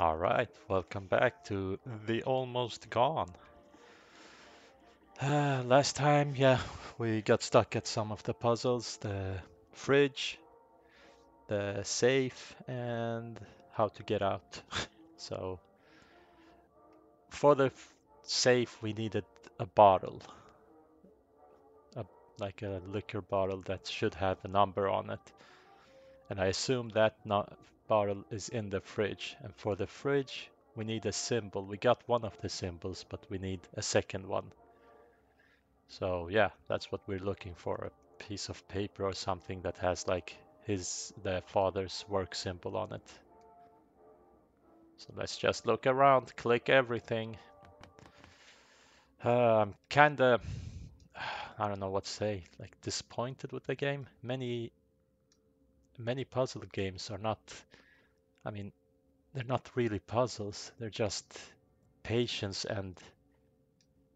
All right, welcome back to The Almost Gone. Uh, last time, yeah, we got stuck at some of the puzzles, the fridge, the safe, and how to get out. so, for the safe, we needed a bottle, a, like a liquor bottle that should have a number on it. And I assume that not bottle is in the fridge. And for the fridge, we need a symbol. We got one of the symbols, but we need a second one. So yeah, that's what we're looking for, a piece of paper or something that has like his, the father's work symbol on it. So let's just look around, click everything. Uh, I'm kinda, I don't know what to say, like disappointed with the game. Many, many puzzle games are not I mean, they're not really puzzles. They're just patience and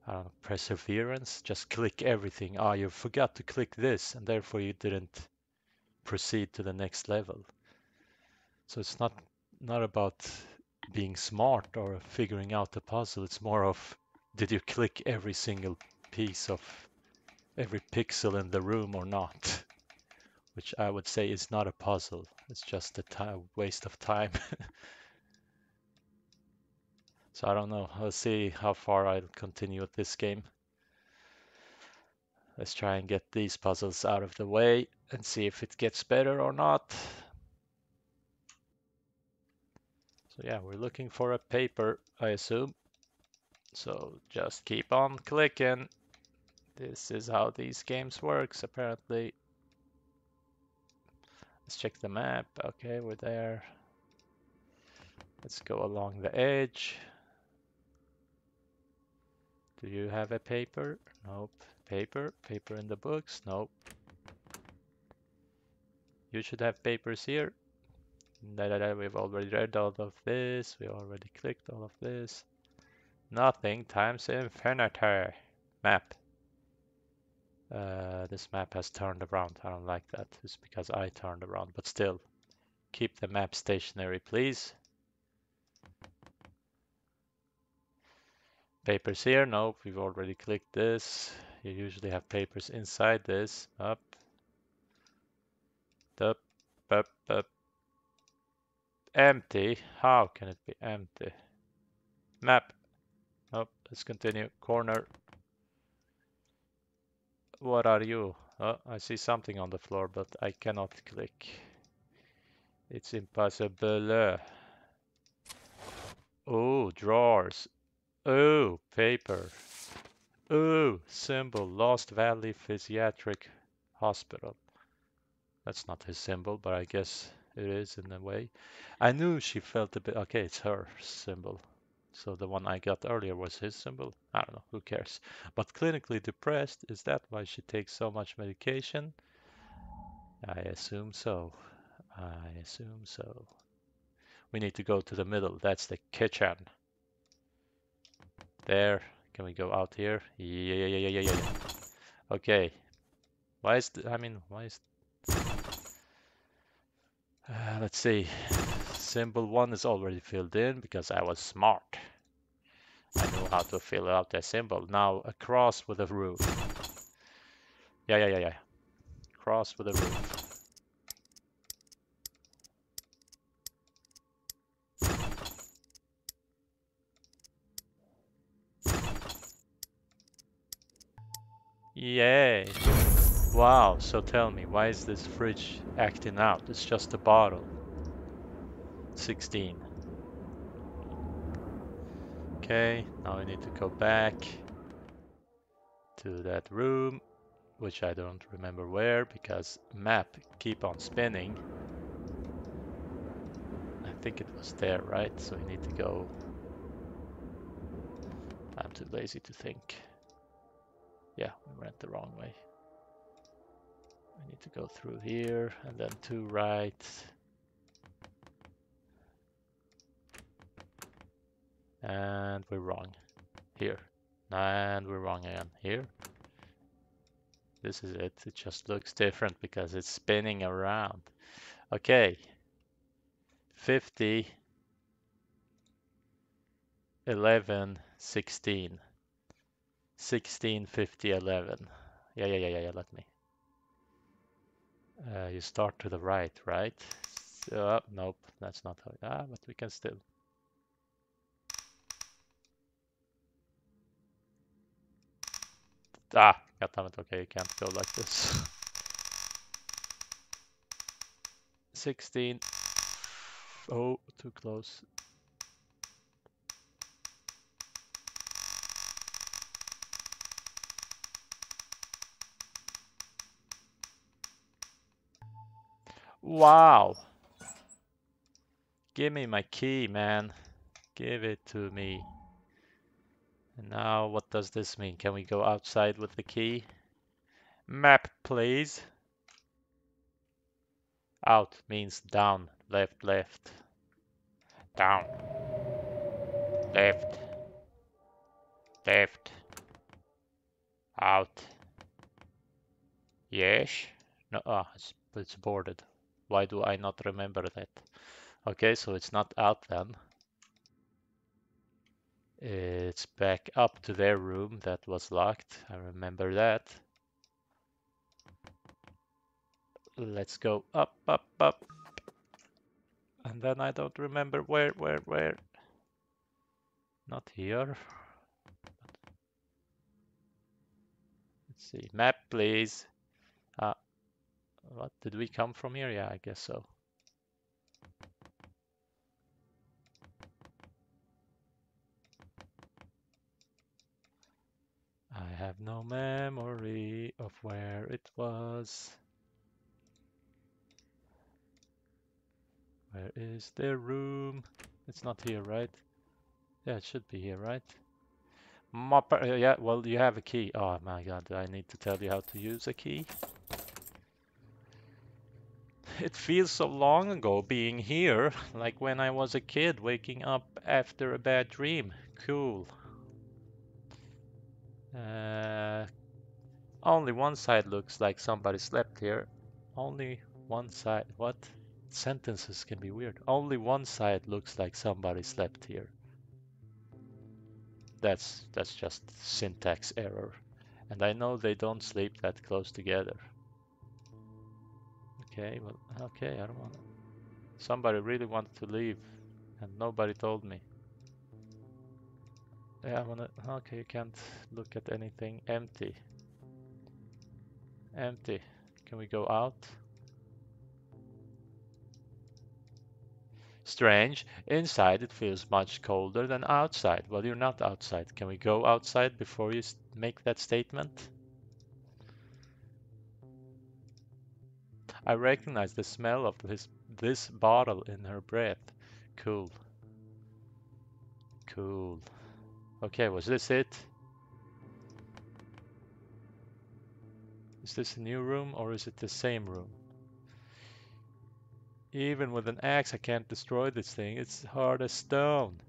uh, perseverance. Just click everything. Ah, you forgot to click this, and therefore you didn't proceed to the next level. So it's not not about being smart or figuring out the puzzle. It's more of did you click every single piece of every pixel in the room or not? Which I would say is not a puzzle. It's just a waste of time. so I don't know. I'll see how far I'll continue with this game. Let's try and get these puzzles out of the way and see if it gets better or not. So yeah, we're looking for a paper, I assume. So just keep on clicking. This is how these games works, apparently. Let's check the map. Okay, we're there. Let's go along the edge. Do you have a paper? Nope. Paper? Paper in the books? Nope. You should have papers here. Da, da, da, we've already read all of this. We already clicked all of this. Nothing times infinity. Map. Uh, this map has turned around. I don't like that. It's because I turned around, but still. Keep the map stationary, please. Papers here? Nope, we've already clicked this. You usually have papers inside this. Up. Up, up, up. Empty. How can it be empty? Map. Nope, let's continue. Corner. What are you? Oh, I see something on the floor, but I cannot click. It's impossible. Oh, drawers. Oh, paper. Oh, symbol. Lost Valley Physiatric Hospital. That's not his symbol, but I guess it is in a way. I knew she felt a bit... Okay, it's her symbol. So the one I got earlier was his symbol. I don't know, who cares? But clinically depressed, is that why she takes so much medication? I assume so. I assume so. We need to go to the middle. That's the kitchen. There. Can we go out here? Yeah, yeah, yeah, yeah, yeah. Okay. Why is the, I mean, why is... Uh, let's see. Symbol 1 is already filled in because I was smart. I know how to fill out the symbol. Now a cross with a roof. Yeah, yeah, yeah, yeah. Cross with a roof. Yay! Wow, so tell me, why is this fridge acting out? It's just a bottle. 16. Okay, now we need to go back to that room, which I don't remember where because map keep on spinning. I think it was there, right? So we need to go. I'm too lazy to think. Yeah, we went the wrong way. We need to go through here and then to right. And we're wrong. Here. And we're wrong again. Here. This is it. It just looks different because it's spinning around. Okay. 50. 11, 16. 16, 50, 11. Yeah, yeah, yeah, yeah, yeah, let me. Uh, you start to the right, right? So, nope, that's not how, ah, but we can still. Ah, goddammit, okay, you can't go like this. 16. Oh, too close. Wow. Give me my key, man. Give it to me. And now what does this mean? Can we go outside with the key? Map, please. Out means down, left, left. Down. Left. Left. Out. Yes. No, ah, it's, it's boarded. Why do I not remember that? Okay, so it's not out then. It's back up to their room that was locked. I remember that. Let's go up, up, up. And then I don't remember where, where, where. Not here. Let's see. Map, please. Uh, what, did we come from here? Yeah, I guess so. I have no memory of where it was. Where is the room? It's not here, right? Yeah, it should be here, right? Mopper, uh, yeah, well, you have a key. Oh my god, do I need to tell you how to use a key? It feels so long ago being here, like when I was a kid waking up after a bad dream. Cool. Uh, only one side looks like somebody slept here. Only one side. What? Sentences can be weird. Only one side looks like somebody slept here. That's that's just syntax error. And I know they don't sleep that close together. Okay, well, okay, I don't want. Somebody really wanted to leave, and nobody told me. Yeah, I wanna. Okay, you can't look at anything. Empty. Empty. Can we go out? Strange. Inside it feels much colder than outside. Well, you're not outside. Can we go outside before you make that statement? I recognize the smell of this this bottle in her breath. Cool. Cool. Okay, was this it? Is this a new room or is it the same room? Even with an axe I can't destroy this thing. It's hard as stone.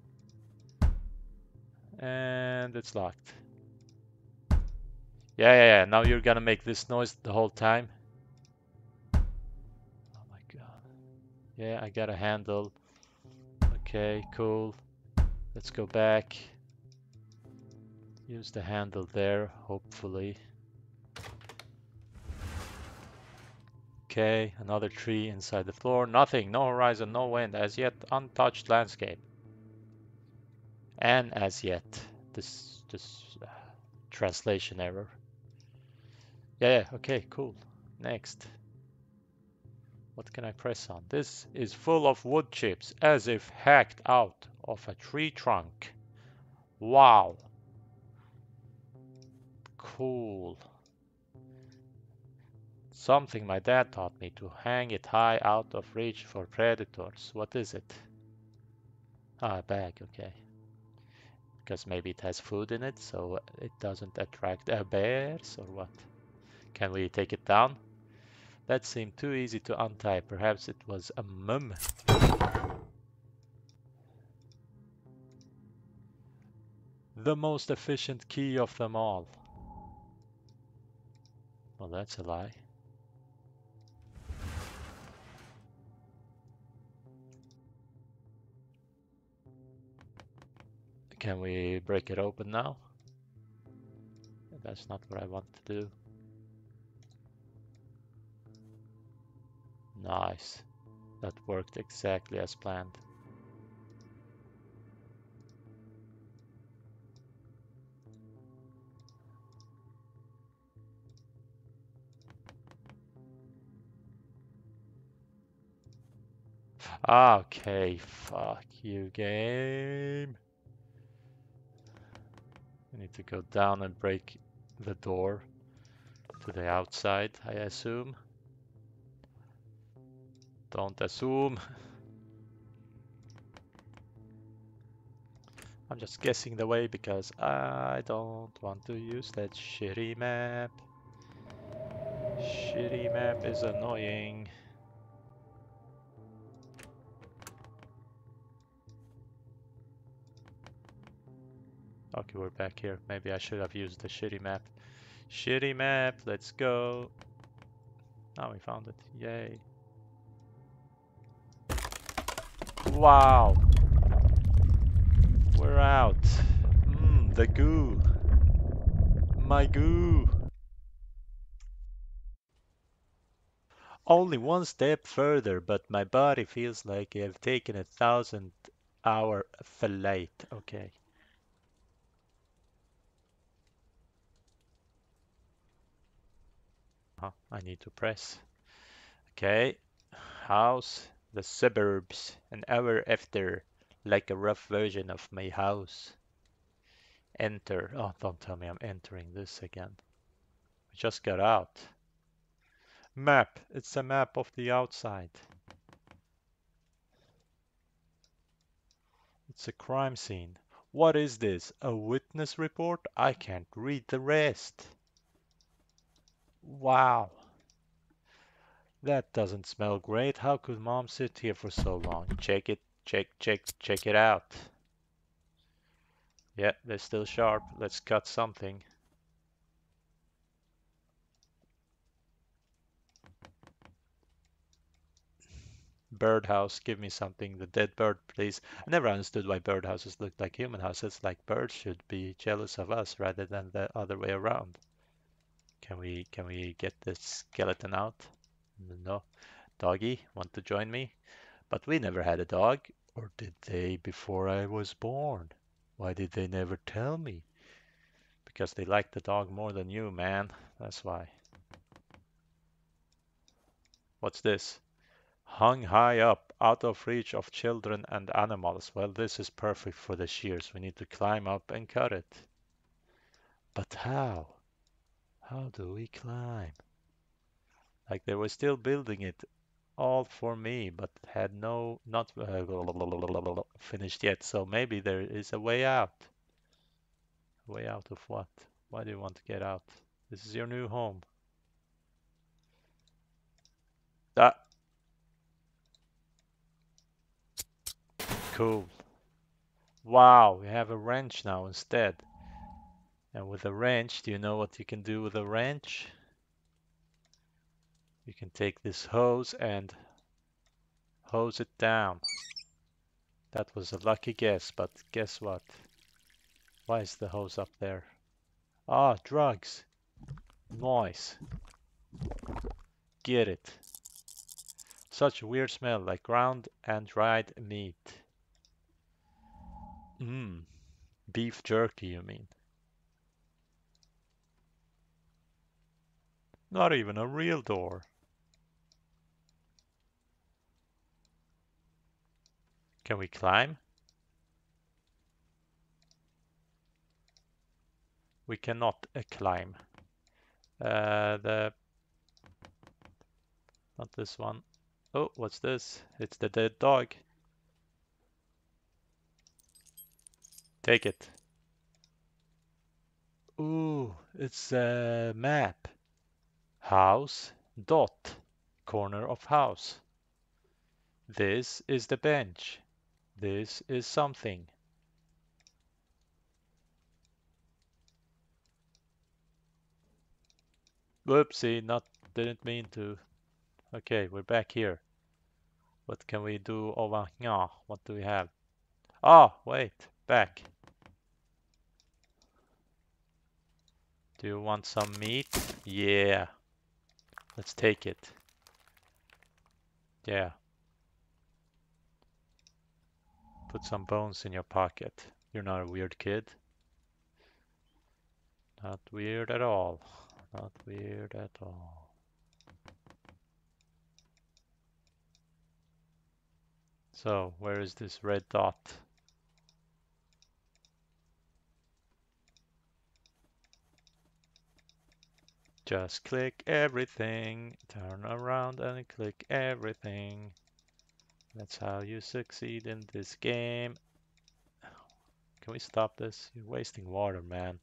And it's locked. Yeah, yeah, yeah. Now you're gonna make this noise the whole time. Oh my god. Yeah, I got a handle. Okay, cool. Let's go back. Use the handle there, hopefully. Okay, another tree inside the floor. Nothing, no horizon, no wind. As yet, untouched landscape. And as yet, this this uh, translation error. Yeah, yeah, okay, cool. Next. What can I press on? This is full of wood chips, as if hacked out of a tree trunk. Wow. Cool. Something my dad taught me to hang it high out of reach for predators. What is it? Ah, a bag, okay. Because maybe it has food in it, so it doesn't attract uh, bears or what? Can we take it down? That seemed too easy to untie. Perhaps it was a mum. The most efficient key of them all. Well, that's a lie. Can we break it open now? That's not what I want to do. Nice. That worked exactly as planned. Okay, fuck you, game. I need to go down and break the door to the outside, I assume. Don't assume. I'm just guessing the way because I don't want to use that shitty map. Shitty map is annoying. Okay, we're back here. Maybe I should have used the shitty map. Shitty map, let's go. Now we found it. Yay. Wow. We're out. Mmm, the goo. My goo. Only one step further, but my body feels like I've taken a thousand hour flight. Okay. Oh, I need to press. Okay. House, the suburbs, an hour after, like a rough version of my house. Enter. Oh, don't tell me I'm entering this again. We just got out. Map. It's a map of the outside. It's a crime scene. What is this? A witness report? I can't read the rest. Wow. That doesn't smell great. How could mom sit here for so long? Check it, check, check, check it out. Yeah, they're still sharp. Let's cut something. Birdhouse, give me something. The dead bird, please. I never understood why birdhouses looked like human houses. Like birds should be jealous of us rather than the other way around. Can we can we get the skeleton out? No. Doggy, want to join me? But we never had a dog. Or did they before I was born? Why did they never tell me? Because they like the dog more than you, man. That's why. What's this? Hung high up, out of reach of children and animals. Well, this is perfect for the shears. We need to climb up and cut it. But how? How do we climb? Like they were still building it all for me, but had no, not uh, finished yet. So maybe there is a way out. Way out of what? Why do you want to get out? This is your new home. Ah. Cool. Wow, we have a wrench now instead. And with a wrench, do you know what you can do with a wrench? You can take this hose and hose it down. That was a lucky guess, but guess what? Why is the hose up there? Ah, drugs. Noise. Get it. Such a weird smell, like ground and dried meat. Mmm. Beef jerky, you mean? Not even a real door. Can we climb? We cannot uh, climb. Uh, the not this one. Oh, what's this? It's the dead dog. Take it. Ooh, it's a map house dot corner of house. This is the bench. This is something. Whoopsie, not didn't mean to. Okay, we're back here. What can we do over here? What do we have? Oh, wait, back. Do you want some meat? Yeah. Let's take it. Yeah. Put some bones in your pocket. You're not a weird kid. Not weird at all. Not weird at all. So, where is this red dot? Just click everything, turn around and click everything. That's how you succeed in this game. Can we stop this? You're wasting water, man.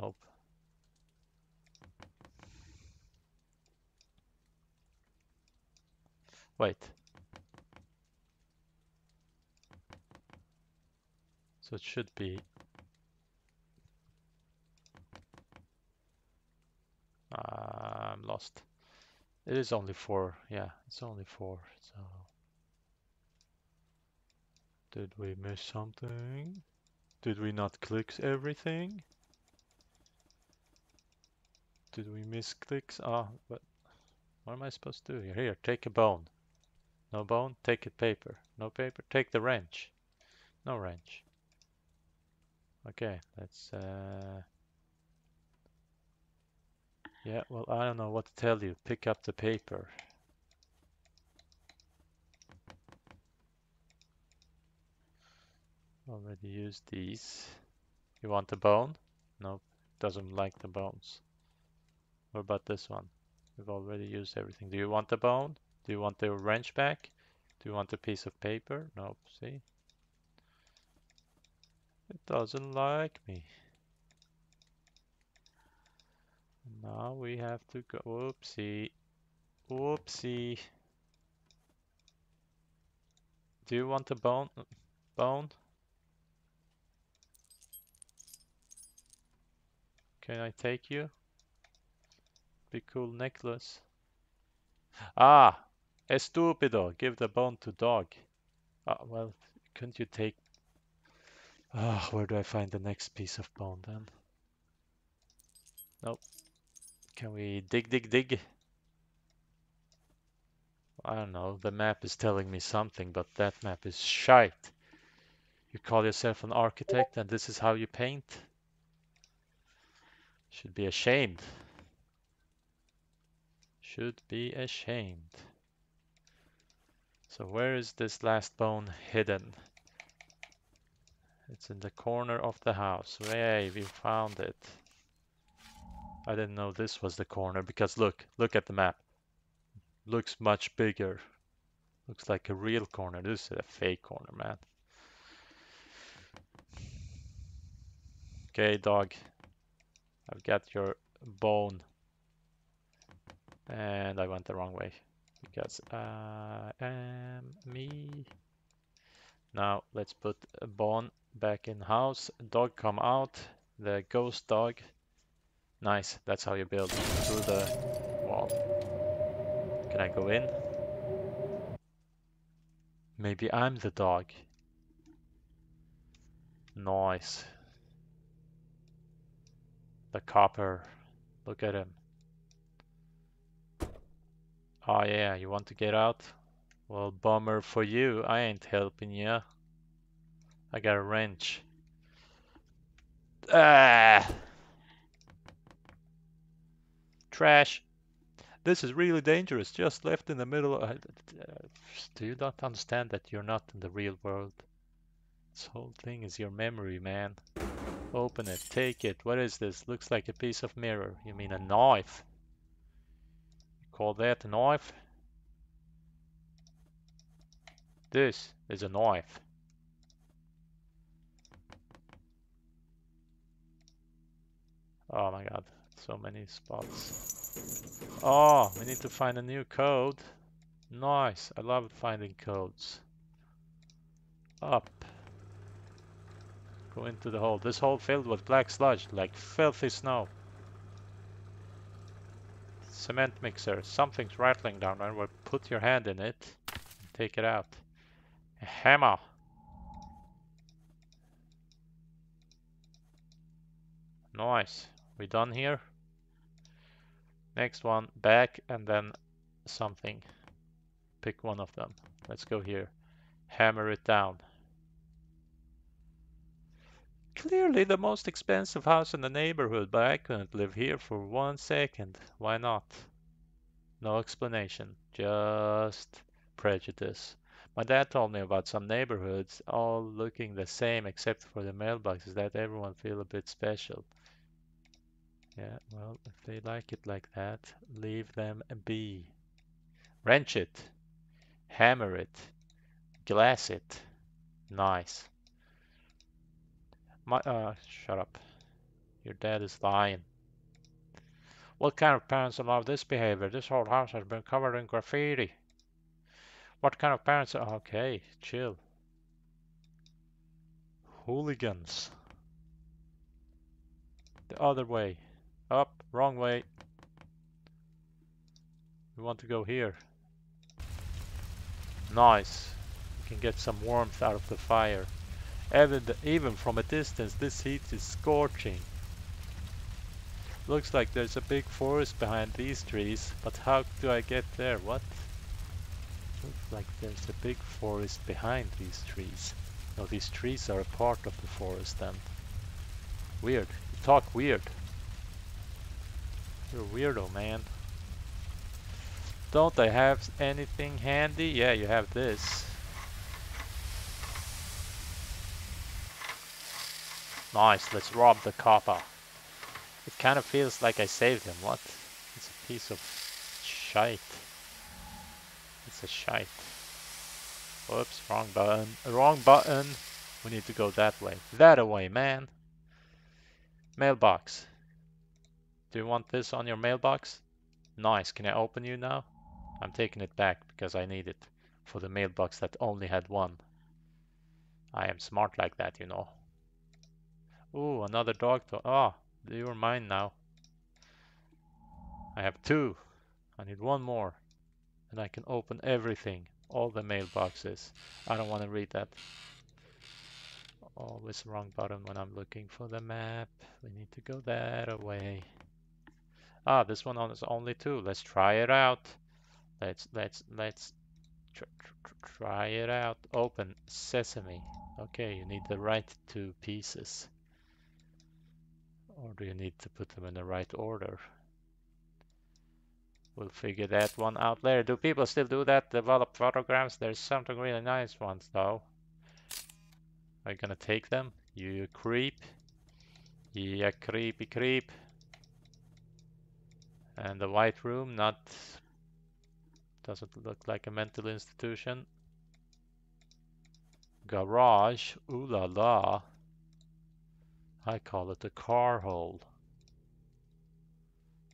Nope. Wait. So it should be Uh, I'm lost. It is only four. Yeah, it's only four. So, did we miss something? Did we not click everything? Did we miss clicks? Ah, but what am I supposed to do here? Here, take a bone. No bone, take a paper. No paper, take the wrench. No wrench. Okay, let's uh, yeah, well, I don't know what to tell you. Pick up the paper. Already used these. You want the bone? Nope, doesn't like the bones. What about this one? We've already used everything. Do you want the bone? Do you want the wrench back? Do you want a piece of paper? Nope, see? It doesn't like me. Now we have to go. Whoopsie. Whoopsie. Do you want a bone? Bone? Can I take you? Be cool necklace. Ah! Estupido! Give the bone to dog. Ah, well, couldn't you take... Ah, where do I find the next piece of bone then? Nope. Can we dig, dig, dig? I don't know. The map is telling me something, but that map is shite. You call yourself an architect and this is how you paint? Should be ashamed. Should be ashamed. So where is this last bone hidden? It's in the corner of the house. Hey, we found it. I didn't know this was the corner because look, look at the map. Looks much bigger. Looks like a real corner. This is a fake corner, man. Okay, dog. I've got your bone. And I went the wrong way because I am me. Now let's put a bone back in house. Dog come out. The ghost dog. Nice, that's how you build through the wall. Can I go in? Maybe I'm the dog. Nice. The copper. Look at him. Oh yeah, you want to get out? Well, bummer for you. I ain't helping you. I got a wrench. Ah! Trash. This is really dangerous, just left in the middle. Of, uh, do you not understand that you're not in the real world? This whole thing is your memory, man. Open it, take it. What is this? Looks like a piece of mirror. You mean a knife? You call that a knife? This is a knife. Oh my god. So many spots. Oh, we need to find a new code. Nice. I love finding codes. Up. Go into the hole. This hole filled with black sludge, like filthy snow. Cement mixer. Something's rattling down there. Well, put your hand in it. And take it out. A hammer. Nice. We done here? Next one, back and then something. Pick one of them. Let's go here. Hammer it down. Clearly the most expensive house in the neighborhood, but I couldn't live here for one second. Why not? No explanation, just prejudice. My dad told me about some neighborhoods all looking the same except for the mailboxes that everyone feel a bit special. Yeah, well, if they like it like that, leave them be. Wrench it. Hammer it. Glass it. Nice. My, uh, shut up. Your dad is lying. What kind of parents allow this behavior? This whole house has been covered in graffiti. What kind of parents? Okay, chill. Hooligans. The other way. Up, wrong way. We want to go here. Nice. We can get some warmth out of the fire. Even, even from a distance, this heat is scorching. Looks like there's a big forest behind these trees, but how do I get there? What? Looks like there's a big forest behind these trees. No, these trees are a part of the forest then. Weird. You talk weird. You're a weirdo, man. Don't I have anything handy? Yeah, you have this. Nice, let's rob the copper. It kind of feels like I saved him. What? It's a piece of shite. It's a shite. Whoops, wrong button. Wrong button. We need to go that way. That away, man. Mailbox. Do you want this on your mailbox? Nice. Can I open you now? I'm taking it back because I need it for the mailbox that only had one. I am smart like that, you know. Ooh, another dog toy. Ah, oh, you're mine now. I have two. I need one more. And I can open everything. All the mailboxes. I don't want to read that. Always wrong button when I'm looking for the map. We need to go that away. Ah, this one is only two. Let's try it out. Let's let's let's tr tr try it out. Open sesame. Okay, you need the right two pieces. Or do you need to put them in the right order? We'll figure that one out later. Do people still do that? Develop photograms? There's something really nice ones though. Are you gonna take them? You creep. Yeah, creepy creep. And the white room, not doesn't look like a mental institution. Garage, ooh la la. I call it a car hole.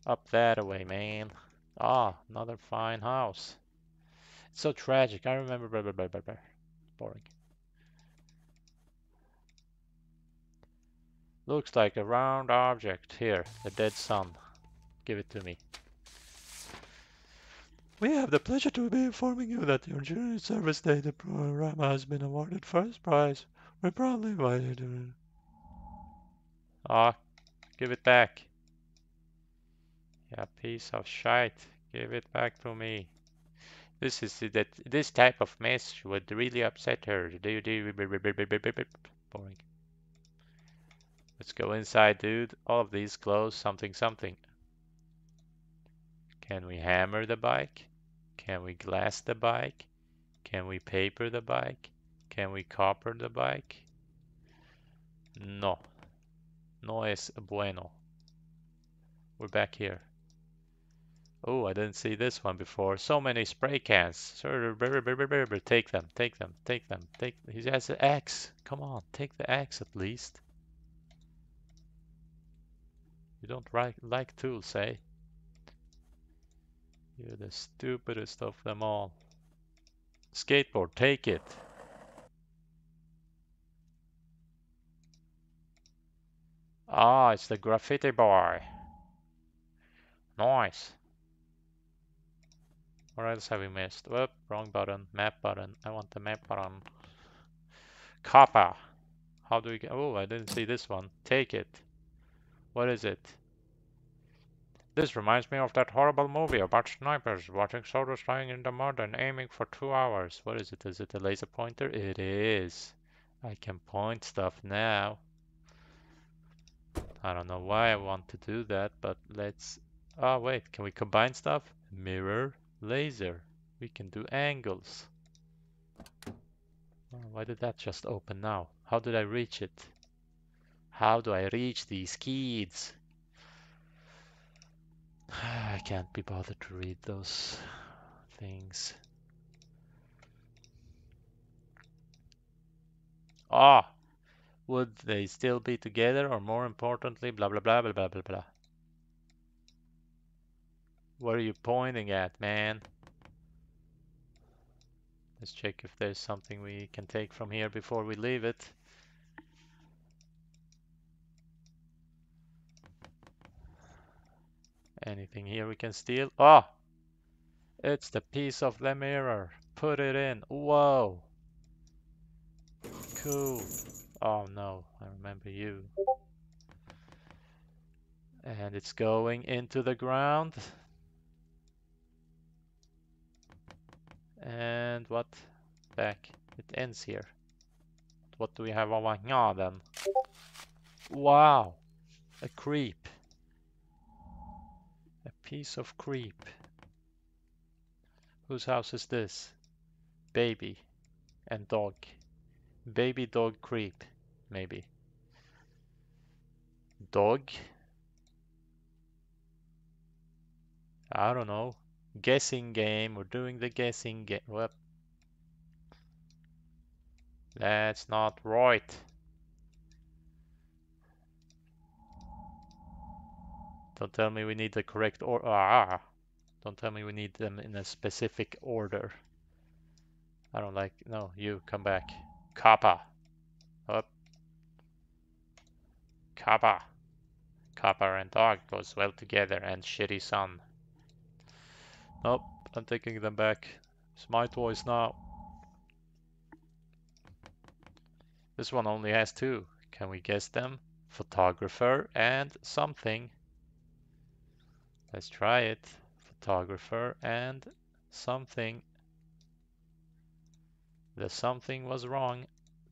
Up that way, man. Ah, another fine house. It's so tragic. I remember. Blah, blah, blah. Boring. Looks like a round object. Here, the dead sun. Give it to me. We have the pleasure to be informing you that your Junior Service Data Program has been awarded first prize. We're proudly invited to... Ah, give it back. Yeah, piece of shite. Give it back to me. This is that this type of mess would really upset her. Boring. Let's go inside, dude. All of these close something something. Can we hammer the bike? Can we glass the bike? Can we paper the bike? Can we copper the bike? No. No es bueno. We're back here. Oh, I didn't see this one before. So many spray cans. Take them, take them, take them, take. He has an axe. Come on, take the axe at least. You don't like tools, eh? You're the stupidest of them all. Skateboard, take it. Ah, it's the graffiti boy. Nice. What else have we missed? Whoop, wrong button. Map button. I want the map button. Copper. How do we get... Oh, I didn't see this one. Take it. What is it? This reminds me of that horrible movie about snipers watching soldiers lying in the mud and aiming for two hours. What is it? Is it a laser pointer? It is. I can point stuff now. I don't know why I want to do that, but let's... Oh, wait. Can we combine stuff? Mirror, laser. We can do angles. Oh, why did that just open now? How did I reach it? How do I reach these keys? I can't be bothered to read those things. Ah, would they still be together or more importantly, blah, blah, blah, blah, blah, blah, blah. What are you pointing at, man? Let's check if there's something we can take from here before we leave it. Anything here we can steal? Oh! It's the piece of the mirror. Put it in. Whoa! Cool. Oh no, I remember you. And it's going into the ground. And what? Back. It ends here. What do we have over here ah, then? Wow! A creep. Piece of creep. Whose house is this? Baby and dog. Baby dog creep, maybe. Dog? I don't know. Guessing game. We're doing the guessing game. Well, that's not right. Don't tell me we need the correct or ah. Don't tell me we need them in a specific order. I don't like no, you come back. Kappa. Up. Kappa. Kappa and dog goes well together and shitty son. Nope, I'm taking them back. It's my toys now. This one only has two. Can we guess them? Photographer and something. Let's try it. Photographer and something. The something was wrong.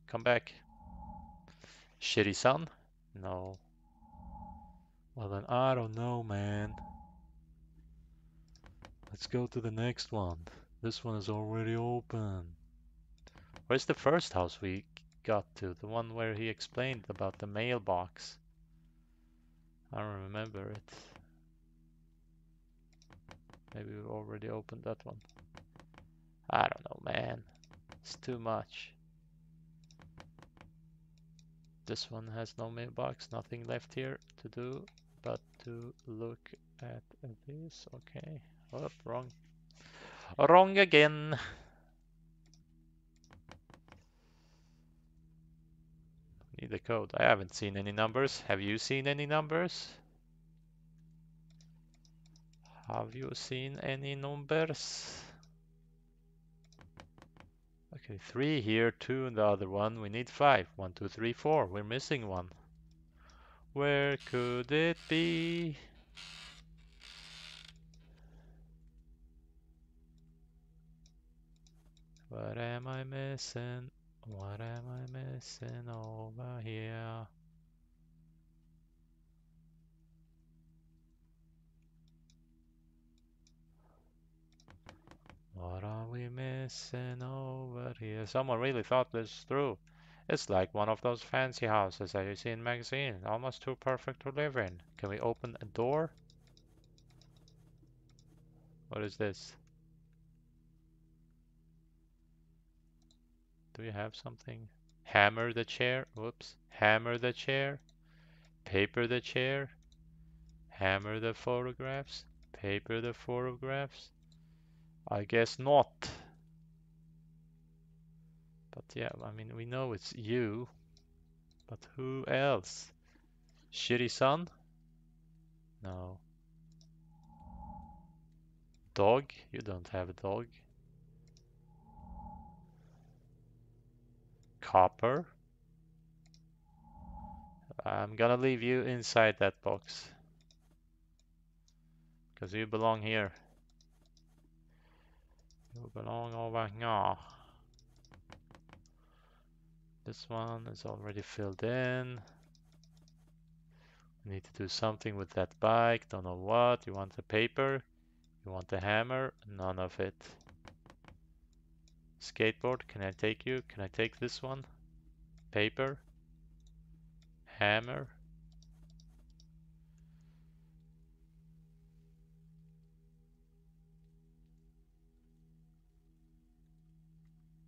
Come back. Shitty son? No. Well then, I don't know, man. Let's go to the next one. This one is already open. Where's the first house we got to? The one where he explained about the mailbox. I don't remember it. Maybe we already opened that one. I don't know, man. It's too much. This one has no mailbox, nothing left here to do but to look at this. Okay. Oh, wrong. Wrong again. Need the code. I haven't seen any numbers. Have you seen any numbers? Have you seen any numbers? Okay, three here, two in the other one. We need five. One, two, three, four. We're missing one. Where could it be? What am I missing? What am I missing over here? What are we missing over here? Someone really thought this through. It's like one of those fancy houses that you see in magazines, almost too perfect to live in. Can we open a door? What is this? Do we have something? Hammer the chair. Whoops. Hammer the chair. Paper the chair. Hammer the photographs. Paper the photographs. I guess not. But yeah, I mean, we know it's you. But who else? Shitty son? No. Dog? You don't have a dog. Copper? I'm gonna leave you inside that box. Because you belong here. You belong over here. This one is already filled in. We need to do something with that bike. Don't know what. You want the paper? You want the hammer? None of it. Skateboard, can I take you? Can I take this one? Paper? Hammer?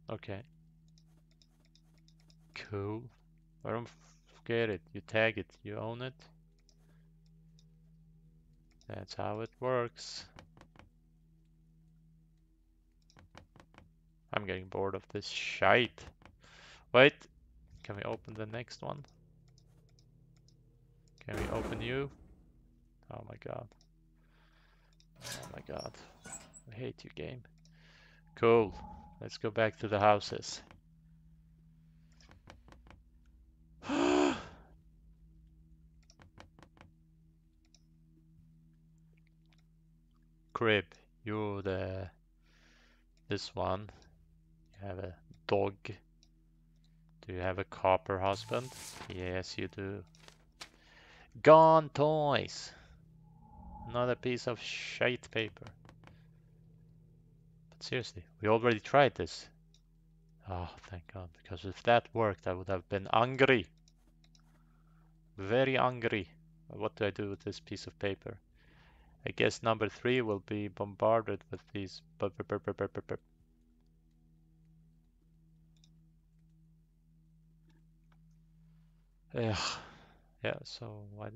Okay. Cool. I don't forget it. You tag it. You own it. That's how it works. I'm getting bored of this shite. Wait. Can we open the next one? Can we open you? Oh my god. Oh my god. I hate you game. Cool. Let's go back to the houses. Crib, you're the this one. You have a dog. Do you have a copper husband? Yes, you do. Gone toys. Another piece of shite paper. But seriously, we already tried this. Oh, thank God, because if that worked, I would have been angry. Very angry. What do I do with this piece of paper? I guess number three will be bombarded with these. Yeah, yeah. So why?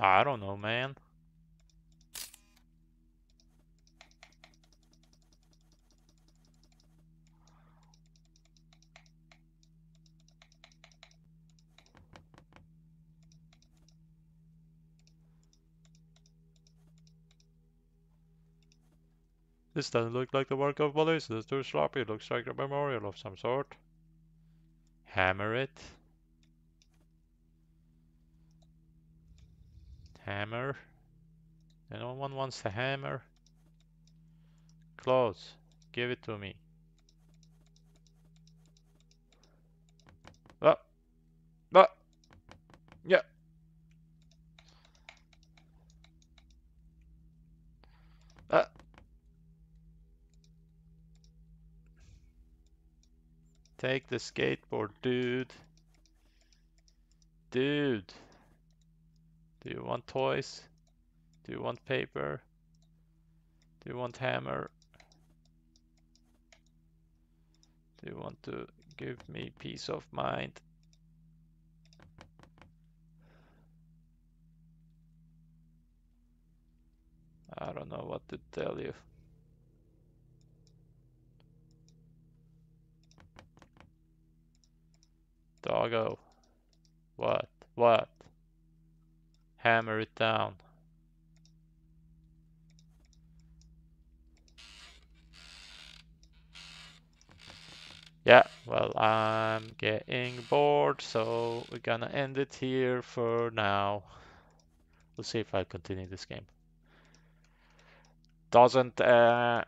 I don't know, man. This doesn't look like the work of police. This is too sloppy. It looks like a memorial of some sort. Hammer it. Hammer. No one wants the hammer. Close. Give it to me. Oh. Oh. Yeah. Uh. Take the skateboard, dude. Dude. Do you want toys? Do you want paper? Do you want hammer? Do you want to give me peace of mind? I don't know what to tell you. Doggo. What? What? Hammer it down. Yeah, well, I'm getting bored, so we're gonna end it here for now. We'll see if I continue this game. Doesn't uh,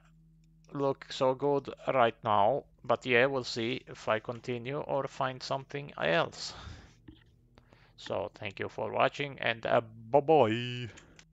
look so good right now. But yeah, we'll see if I continue or find something else. So thank you for watching and uh, bye bye.